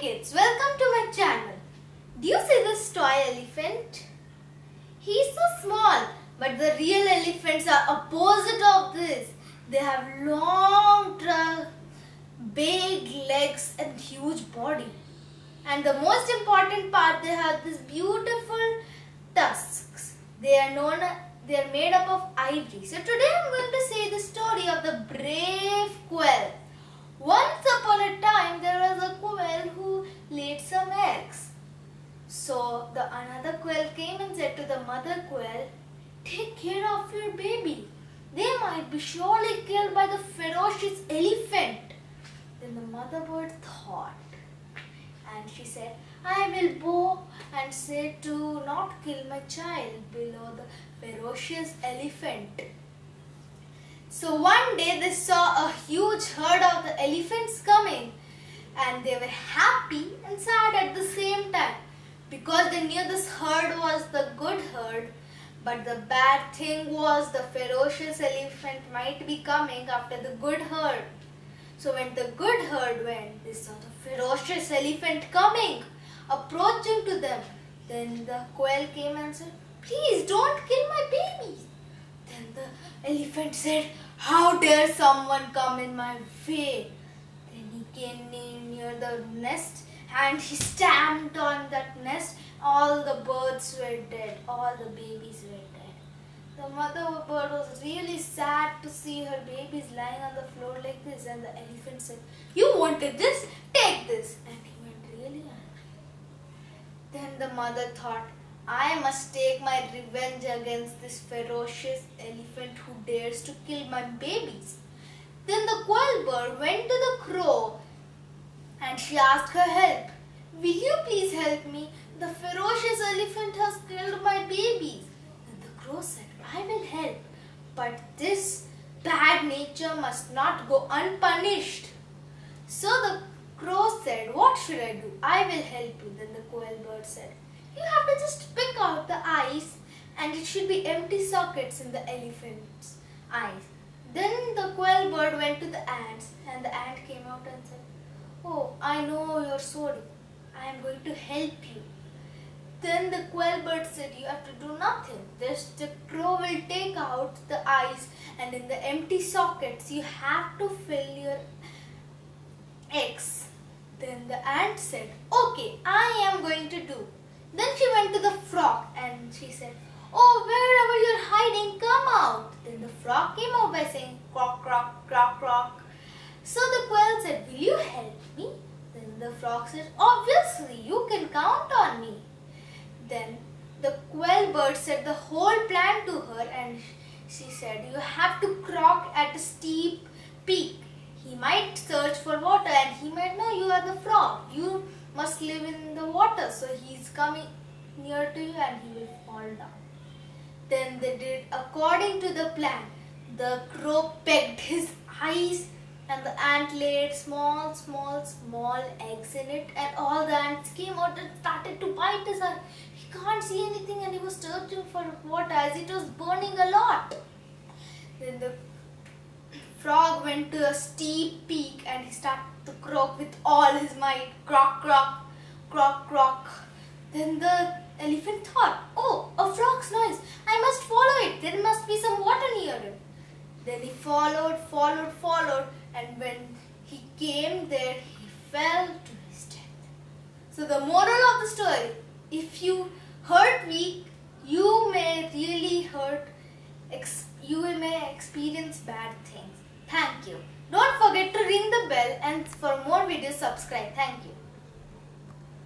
kids, welcome to my channel. Do you see this toy elephant? He's so small, but the real elephants are opposite of this. They have long trunk, big legs and huge body. And the most important part, they have this beautiful tusks. They are known, they are made up of ivory. So today I'm going to say the story of the brave quail. Once upon a time, there was a quail who laid some eggs. So the another quail came and said to the mother quail, Take care of your baby. They might be surely killed by the ferocious elephant. Then the mother bird thought and she said, I will bow and say to not kill my child below the ferocious elephant. So one day they saw a huge herd of the elephants coming and they were happy and sad at the same time because they knew this herd was the good herd but the bad thing was the ferocious elephant might be coming after the good herd. So when the good herd went, they saw the ferocious elephant coming, approaching to them. Then the quail came and said, Please don't kill my babies. Then the elephant said, How dare someone come in my way? Then he came near the nest and he stamped on that nest. All the birds were dead, all the babies were dead. The mother bird was really sad to see her babies lying on the floor like this, and the elephant said, You wanted this? Take this. And he went really angry. Then the mother thought, I must take my revenge against this ferocious elephant who dares to kill my babies. Then the quail bird went to the crow and she asked her help. Will you please help me? The ferocious elephant has killed my babies. The crow said, I will help, but this bad nature must not go unpunished. So the crow said, What should I do? I will help you. Then the quail bird said, You have to just pick out the eyes and it should be empty sockets in the elephant's eyes. Then the quail bird went to the ants and the ant came out and said, Oh, I know you're sorry. I am going to help you. Then the quail bird said, You have to do nothing. Just the crow will take out the eyes, and in the empty sockets, you have to fill your eggs. Then the ant said, Okay, I am going to do. Then she went to the frog and she said, Oh, wherever you're hiding, come out. Then the frog came out by saying, Croak, croak, croak, croak. So the quail said, Will you help me? Then the frog said, Obviously, you can count on me. Then the quail bird said the whole plan to her and she said, You have to croak at a steep peak. He might search for water and he might know you are the frog. You must live in the water. So he's coming near to you and he will fall down. Then they did according to the plan. The crow pecked his eyes and the ant laid small, small, small eggs in it and all the ants came out and started to bite his eye. He can't see anything and he was searching for water as it was burning a lot. Then the frog went to a steep peak and he started to croak with all his might. Croak, croak, croak, croak. Then the elephant thought, oh, a frog's noise. I must follow it. There must be some water near it. Then he followed, followed, followed and when he came there, he fell to his death. So the moral of the story, if you hurt weak, you may really hurt, you may experience bad things. Thank you. Don't forget to ring the bell and for more videos subscribe. Thank you.